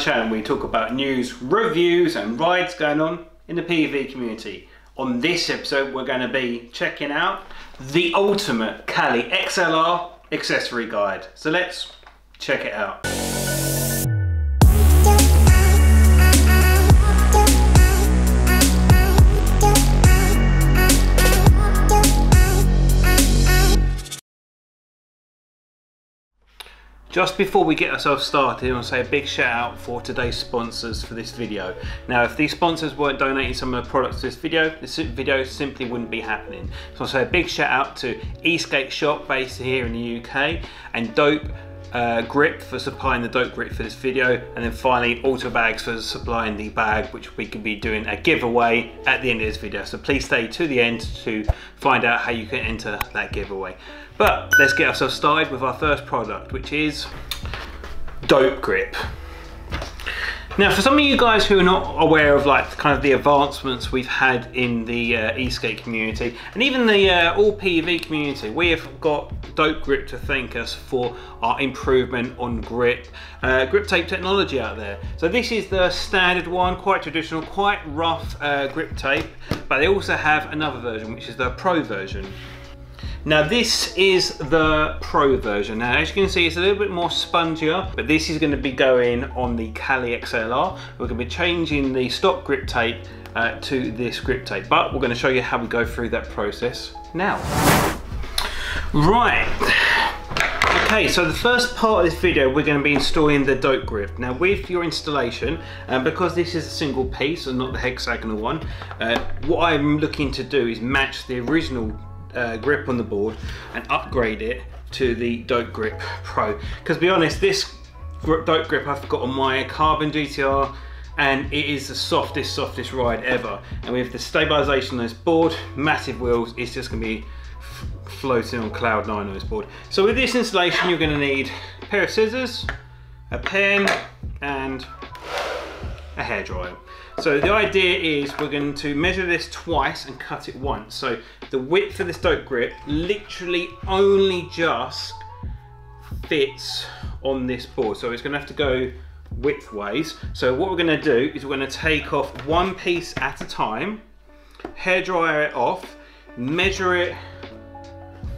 channel we talk about news, reviews and rides going on in the PV community. On this episode we're going to be checking out the ultimate Kaly XLR accessory guide. So let's check it out. Just before we get ourselves started, I want to say a big shout out for today's sponsors for this video. Now, if these sponsors weren't donating some of the products to this video, this video simply wouldn't be happening. So I'll say a big shout out to Eskate Shop based here in the UK and Dope uh, grip for supplying the dope grip for this video and then finally Alterbags for supplying the bag which we could be doing a giveaway at the end of this video so please stay to the end to find out how you can enter that giveaway but let's get ourselves started with our first product, which is Dope Grip. Now, for some of you guys who are not aware of like kind of the advancements we've had in the uh, Eskate community and even the uh, all PV community, we have got Dope Grip to thank us for our improvement on grip, uh, grip tape technology out there. So this is the standard one, quite traditional, quite rough uh, grip tape, but they also have another version, which is the Pro version. Now this is the Pro version. Now as you can see it's a little bit more spongier, but this is going to be going on the Kaly XLR. We're going to be changing the stock grip tape uh, to this grip tape, but we're going to show you how we go through that process now. Right. Okay, so the first part of this video, we're going to be installing the dope grip. Now with your installation, uh, because this is a single piece and not the hexagonal one, uh, what I'm looking to do is match the original uh, grip on the board and upgrade it to the Dope Grip Pro. Because be honest, this Dope Grip I've got on my Carbon GTR and it is the softest, softest ride ever. And with the stabilization on this board, massive wheels, it's just gonna be floating on cloud nine on this board. So with this installation, you're gonna need a pair of scissors, a pen, and a hairdryer. So the idea is we're going to measure this twice and cut it once. So the width of this dope grip literally only just fits on this board. So it's going to have to go widthways. So what we're going to do is we're going to take off one piece at a time, hair dryer it off, measure it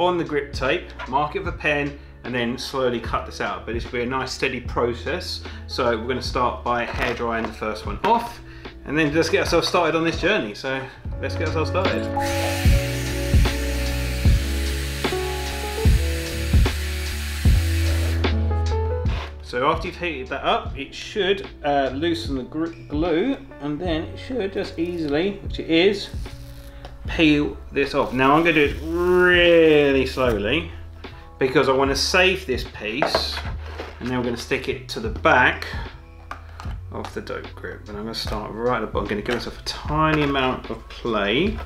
on the grip tape, mark it with a pen, and then slowly cut this out. But this will be a nice steady process. So we're going to start by hair drying the first one off and then just get ourselves started on this journey. So let's get ourselves started. So after you've heated that up, it should uh, loosen the glue and then it should just easily, which it is, peel this off. Now I'm going to do it really slowly because I want to save this piece and then we're going to stick it to the back of the dope grip. And I'm going to start right at the bottom. I'm going to give myself a tiny amount of play.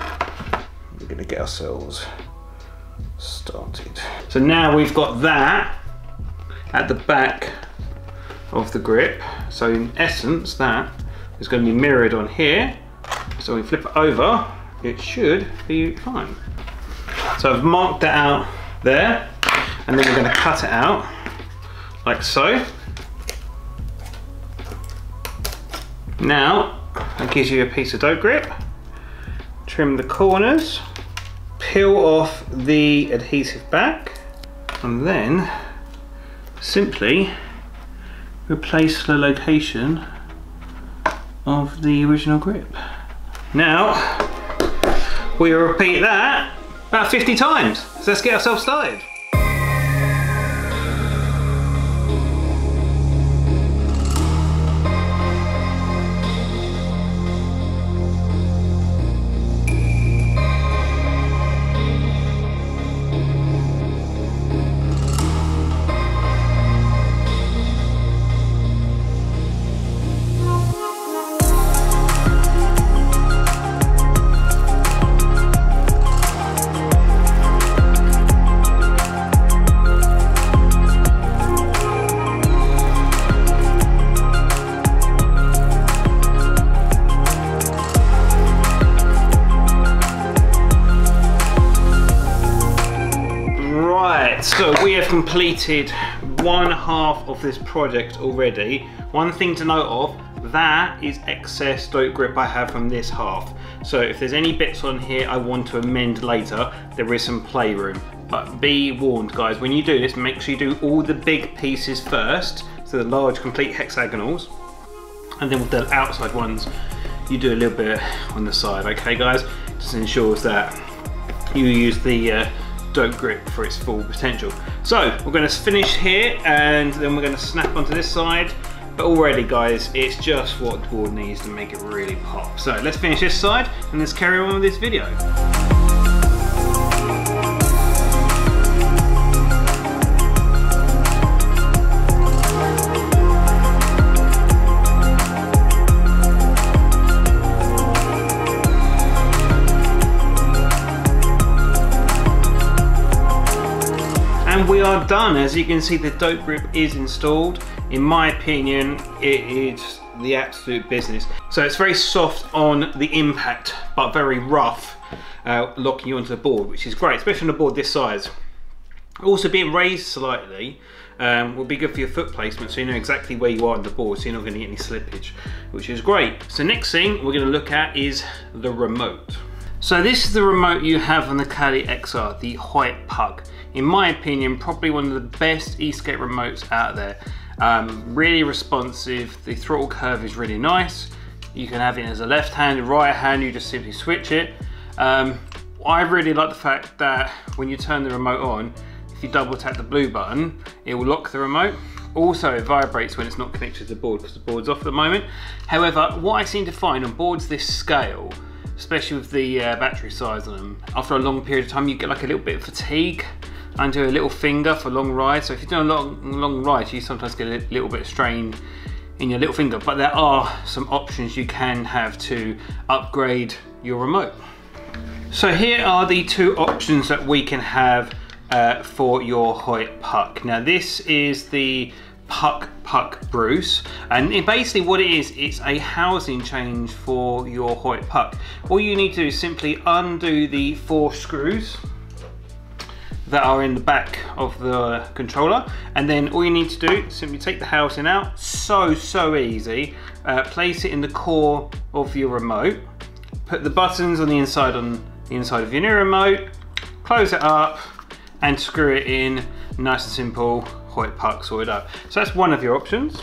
We're going to get ourselves started. So now we've got that at the back of the grip. So in essence, that is going to be mirrored on here. So we flip it over, it should be fine. So I've marked that out there, and then we're going to cut it out like so. Now, that gives you a piece of dope grip. Trim the corners, peel off the adhesive back, and then simply replace the location of the original grip. Now, we'll repeat that about 50 times. So let's get ourselves started. Completed one half of this project already. One thing to note of, that is excess dope grip I have from this half. So if there's any bits on here I want to amend later, there is some playroom. But be warned guys, when you do this, make sure you do all the big pieces first, so the large complete hexagonals, and then with the outside ones, you do a little bit on the side, okay guys? Just ensures that you use the uh, dope grip for its full potential. So we're going to finish here and then we're going to snap onto this side but already guys, it's just what the board needs to make it really pop. So let's finish this side and let's carry on with this video. Are done. As you can see, the dope grip is installed. In my opinion, it is the absolute business. So it's very soft on the impact, but very rough, uh, locking you onto the board, which is great, especially on a board this size. Also being raised slightly um, will be good for your foot placement, so you know exactly where you are on the board, so you're not gonna get any slippage, which is great. So next thing we're gonna look at is the remote. So this is the remote you have on the Kaly XR, the Hoyt Puck in my opinion, probably one of the best Eskate remotes out there. Um, really responsive, the throttle curve is really nice. You can have it as a left hand, right hand, you just simply switch it. Um, I really like the fact that when you turn the remote on, if you double tap the blue button, it will lock the remote. Also, it vibrates when it's not connected to the board because the board's off at the moment. However, what I seem to find on boards this scale, especially with the uh, battery size on them, after a long period of time, you get like a little bit of fatigue under a little finger for long rides. So if you're doing a long, long ride, you sometimes get a little bit of strain in your little finger, but there are some options you can have to upgrade your remote. So here are the two options that we can have uh, for your Hoyt Puck. Now this is the Puck Puck Bruce and basically what it is it's a housing change for your Hoyt Puck. All you need to do is simply undo the four screws that are in the back of the controller. And then all you need to do simply take the housing out. So so easy. Uh, place it in the core of your remote. Put the buttons on the inside on the inside of your new remote. Close it up and screw it in. Nice and simple. Hoyt Puck sorted up so that's one of your options.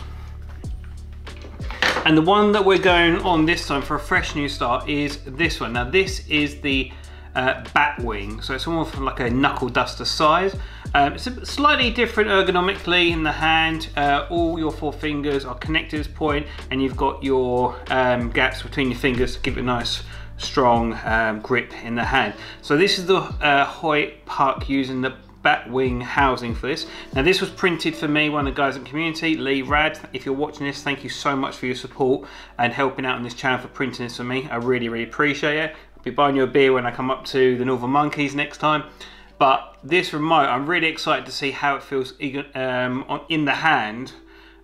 And the one that we're going on this time for a fresh new start is this one. Now this is the uh, bat wing. So it's almost like a knuckle duster size. Um, it's slightly different ergonomically in the hand. Uh, all your four fingers are connected at this point and you've got your um, gaps between your fingers to give it a nice strong um, grip in the hand. So this is the uh, Hoyt Puck using the bat wing housing for this. Now this was printed for me, one of the guys in the community, Lee Rad. If you're watching this, thank you so much for your support and helping out on this channel for printing this for me. I really, really appreciate it be buying you a beer when I come up to the Northern Monkeys next time. But this remote, I'm really excited to see how it feels um, in the hand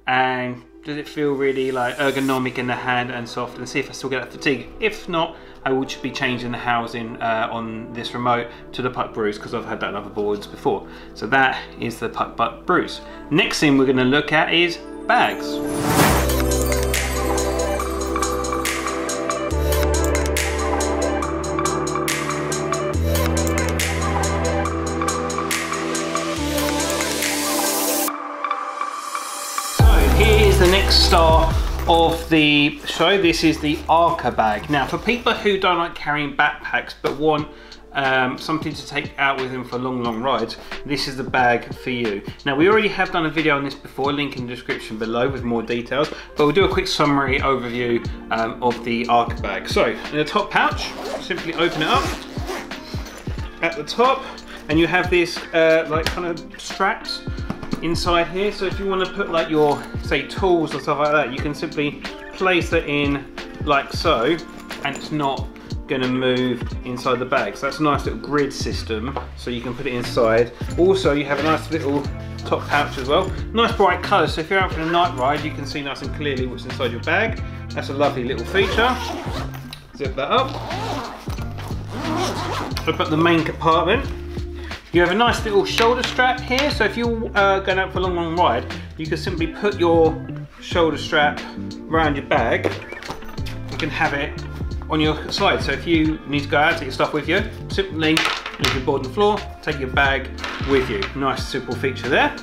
and does it feel really like ergonomic in the hand and soft and see if I still get that fatigue. If not, I will be changing the housing uh, on this remote to the Puck Bruce because I've had that on other boards before. So that is the Puck Puck Bruce. Next thing we're going to look at is bags. The next star of the show. This is the Arca bag. Now, for people who don't like carrying backpacks but want um, something to take out with them for long, long rides, this is the bag for you. Now, we already have done a video on this before, link in the description below with more details, but we'll do a quick summary overview um, of the Arca bag. So, in the top pouch, simply open it up. At the top, and you have this uh, like kind of straps inside here. So if you want to put like your, say, tools or stuff like that, you can simply place it in like so, and it's not going to move inside the bag. So that's a nice little grid system, so you can put it inside. Also, you have a nice little top pouch as well. Nice bright colour, so if you're out for a night ride, you can see nice and clearly what's inside your bag. That's a lovely little feature. Zip that up. Up the main compartment. You have a nice little shoulder strap here, so if you're uh, going out for a long, long ride, you can simply put your shoulder strap around your bag. You can have it on your side. So if you need to go out, take your stuff with you, simply leave your board on the floor, take your bag with you. Nice simple feature there.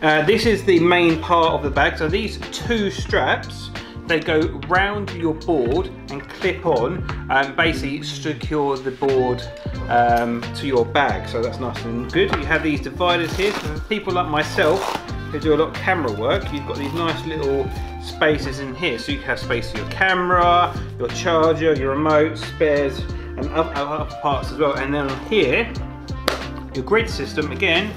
Uh, this is the main part of the bag. So these two straps, they go round your board and clip on and basically secure the board um, to your bag. So that's nice and good. You have these dividers here. So for people like myself who do a lot of camera work, you've got these nice little spaces in here. So you can have space for your camera, your charger, your remote, spares, and other parts as well. And then here, your grid system, again,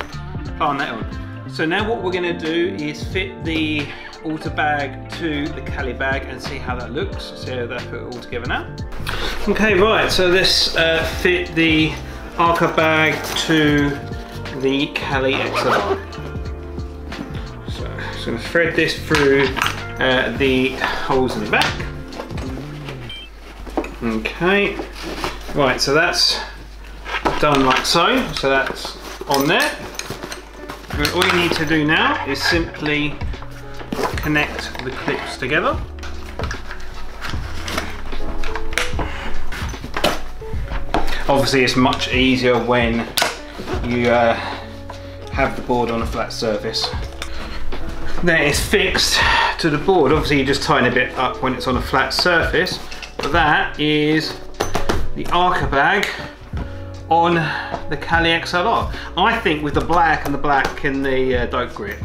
plant that on. So now what we're gonna do is fit the Alter bag to the Kaly bag and see how that looks. See how that put it all together now. Okay, right, so let's uh, fit the Arca bag to the Kaly XLR. So, I'm gonna thread this through uh, the holes in the back. Okay, right, so that's done like so. So that's on there. all you need to do now is simply connect the clips together. Obviously it's much easier when you uh, have the board on a flat surface. Then it's fixed to the board. Obviously you just tighten a bit up when it's on a flat surface, but that is the Arca bag on the Kaly XLR. I think with the black and the black and the uh, dope grip,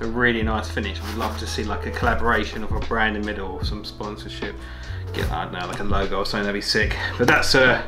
a really nice finish. I'd love to see like a collaboration of a brand in the middle or some sponsorship. Get, I don't know, like a logo or something, that'd be sick. But that's uh,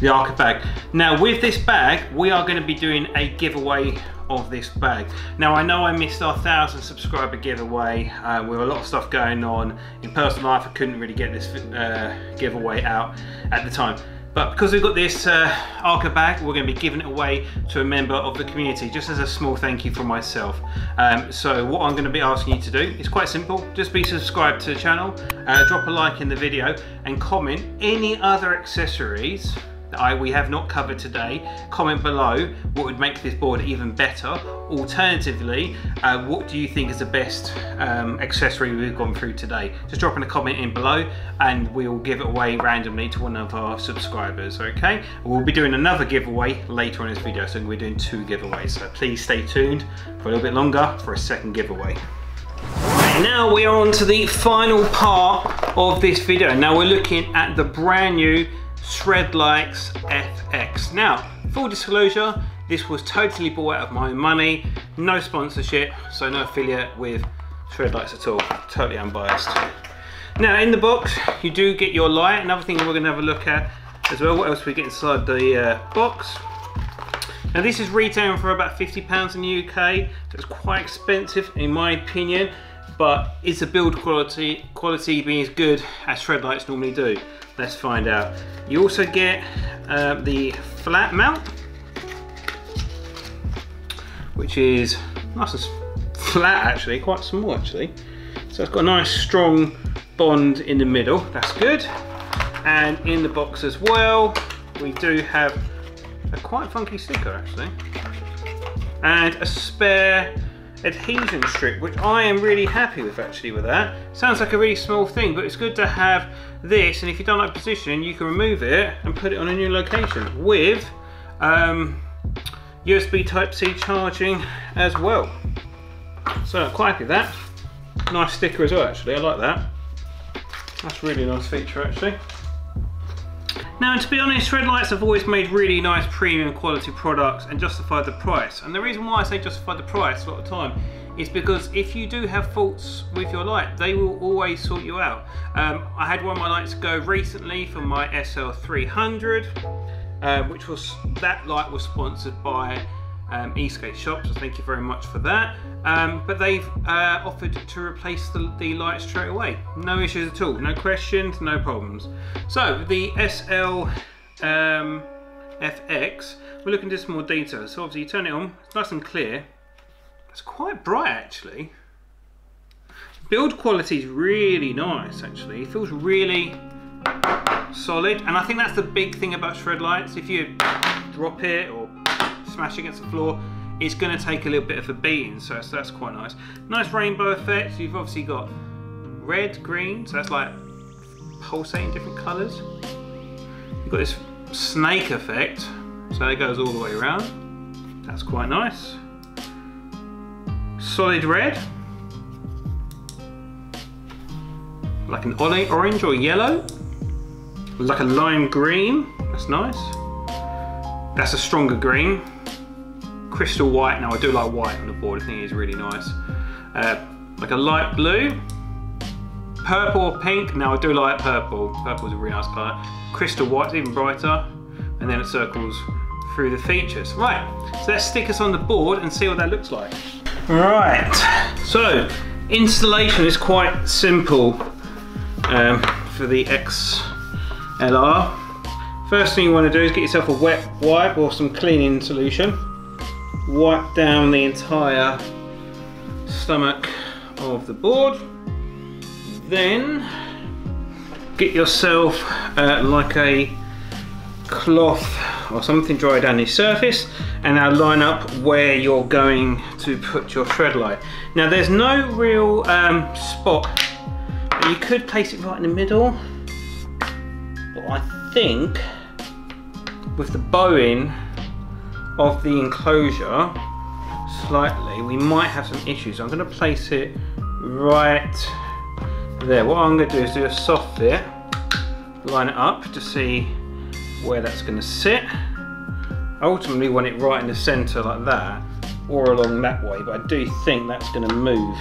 the Arca bag. Now with this bag, we are gonna be doing a giveaway of this bag. Now I know I missed our thousand subscriber giveaway uh, with a lot of stuff going on in personal life. I couldn't really get this uh, giveaway out at the time. But because we've got this uh, Arca bag, we're going to be giving it away to a member of the community, just as a small thank you from myself. Um, so what I'm going to be asking you to do is quite simple. Just be subscribed to the channel, uh, drop a like in the video, and comment any other accessories I, we have not covered today, comment below what would make this board even better. Alternatively, uh, what do you think is the best um, accessory we've gone through today? Just drop in a comment in below and we'll give it away randomly to one of our subscribers, okay? We'll be doing another giveaway later on in this video, so we're doing two giveaways. So please stay tuned for a little bit longer for a second giveaway. now we are on to the final part of this video. Now we're looking at the brand new Shredlights FX. Now, full disclosure, this was totally bought out of my own money, no sponsorship, so no affiliate with Shredlights at all, totally unbiased. Now in the box, you do get your light, another thing we're gonna have a look at as well, what else we get inside the uh, box. Now this is retailing for about 50 pounds in the UK, so it's quite expensive in my opinion, but is the build quality quality being as good as Shredlights normally do? Let's find out. You also get uh, the flat mount, which is nice and flat actually, quite small actually. So it's got a nice strong bond in the middle, that's good. And in the box as well, we do have a quite funky sticker actually. And a spare adhesion strip, which I am really happy with actually with that. Sounds like a really small thing, but it's good to have this, and if you don't like position, you can remove it and put it on a new location with um, USB Type-C charging as well. So quite happy with that. Nice sticker as well actually, I like that. That's really nice feature actually. Now, to be honest, Shredlights have always made really nice premium quality products and justified the price. And the reason why I say justify the price a lot of time is because if you do have faults with your light, they will always sort you out. Um, I had one of my lights go recently for my SL300, uh, which was, that light was sponsored by um, Eskate Shop, so thank you very much for that. Um, but they've uh, offered to replace the, the light straight away. No issues at all, no questions, no problems. So the SL um, FX, we're looking into some more detail. So obviously you turn it on, it's nice and clear. It's quite bright actually. Build quality is really nice actually. It feels really solid and I think that's the big thing about Shredlights. If you drop it or smash against the floor, it's going to take a little bit of a beating, so that's, that's quite nice. Nice rainbow effect. You've obviously got red, green, so that's like pulsating different colours. You've got this snake effect, so it goes all the way around. That's quite nice. Solid red. Like an orange or yellow. Like a lime green. That's nice. That's a stronger green. Crystal white. Now I do like white on the board. I think it's really nice. Uh, like a light blue. Purple or pink. Now I do like purple. Purple is a really nice colour. Crystal white's even brighter. And then it circles through the features. Right, so let's stick us on the board and see what that looks like. Right, so installation is quite simple um, for the XLR. First thing you want to do is get yourself a wet wipe or some cleaning solution. Wipe down the entire stomach of the board. Then get yourself uh, like a cloth or something dry down the surface and now line up where you're going to put your Shredlight. Now there's no real um, spot, you could place it right in the middle, but I think with the bowing of the enclosure slightly, we might have some issues. I'm gonna place it right there. What I'm gonna do is do a soft fit, line it up to see where that's going to sit. ultimately want it right in the center like that or along that way but I do think that's going to move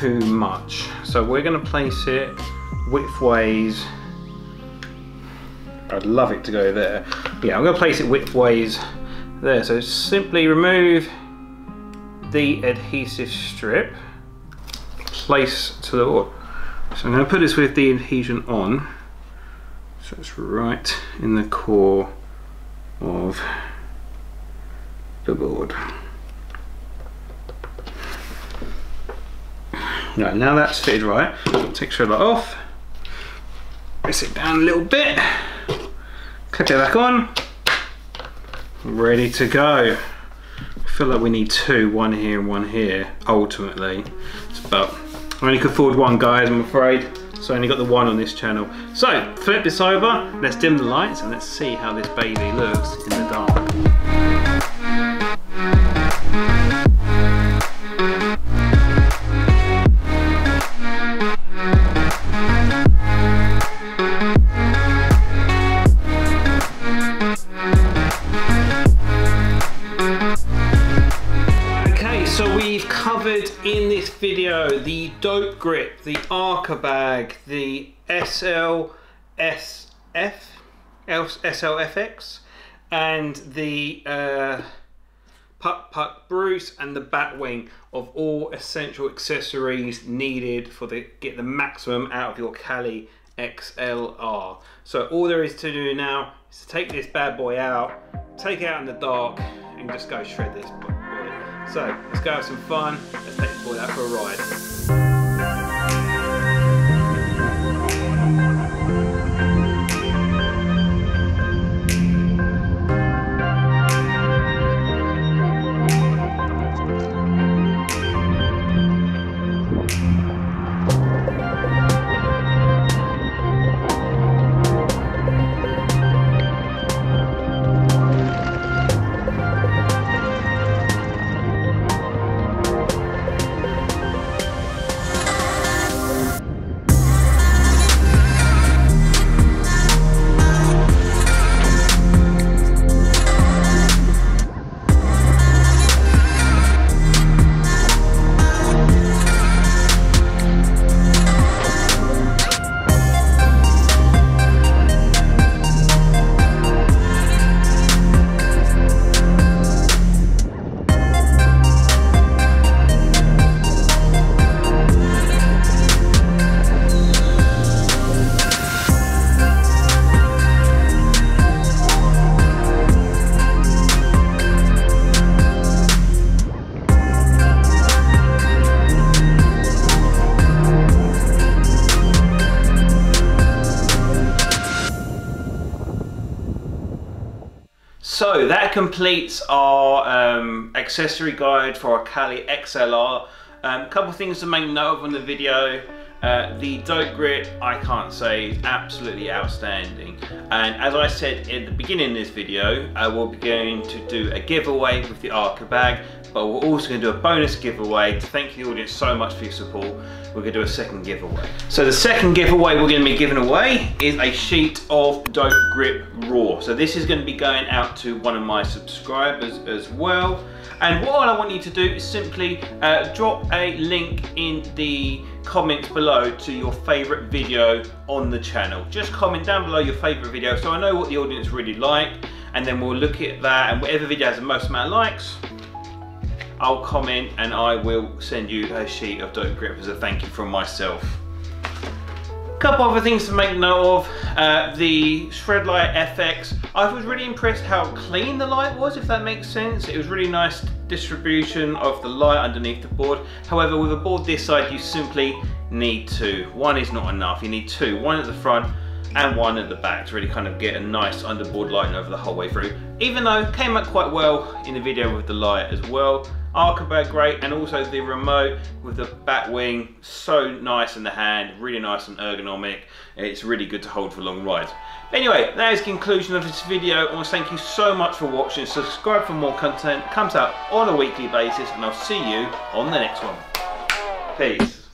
too much. So we're going to place it widthways. I'd love it to go there. Yeah, I'm going to place it widthways there. So simply remove the adhesive strip, place to the board. So I'm going to put this with the adhesion on. So it's right in the core of the board. Right, now that's fitted right, take straight off, press it down a little bit, clip it back on, ready to go. I feel like we need two, one here and one here, ultimately. But I only could afford one guys, I'm afraid. So I only got the one on this channel. So flip this over, let's dim the lights and let's see how this baby looks in the dark. Dope grip, the Arca bag, the SLSF, SLFX, and the uh, Puck Puck Bruce and the Batwing of all essential accessories needed for the get the maximum out of your Kaly XLR. So all there is to do now is to take this bad boy out, take it out in the dark, and just go shred this boy. So let's go have some fun. Let's take this boy out for a ride. So that completes our um, accessory guide for our Kaly XLR. A um, couple things to make note of on the video. Uh, the Dope Grip, I can't say, is absolutely outstanding. And as I said in the beginning of this video, I will be going to do a giveaway with the Arca bag, but we're also to do a bonus giveaway to thank the audience so much for your support. We're going to do a second giveaway. So the second giveaway we're going to be giving away is a sheet of Dope Grip Raw. So this is going to be going out to one of my subscribers as well. And what I want you to do is simply uh, drop a link in the comments below to your favorite video on the channel. Just comment down below your favorite video so I know what the audience really like and then we'll look at that and whatever video has the most amount of likes, I'll comment and I will send you a sheet of dope grip as a thank you from myself couple other things to make note of. Uh, the light FX, I was really impressed how clean the light was, if that makes sense. It was really nice distribution of the light underneath the board. However, with a board this side, you simply need two. One is not enough, you need two. One at the front and one at the back to really kind of get a nice underboard lighting over the whole way through. Even though it came out quite well in the video with the light as well. Arca great and also the remote with the bat wing so nice in the hand really nice and ergonomic. It's really good to hold for long rides. Anyway that is the conclusion of this video. I want to thank you so much for watching. Subscribe for more content. Comes out on a weekly basis and I'll see you on the next one. Peace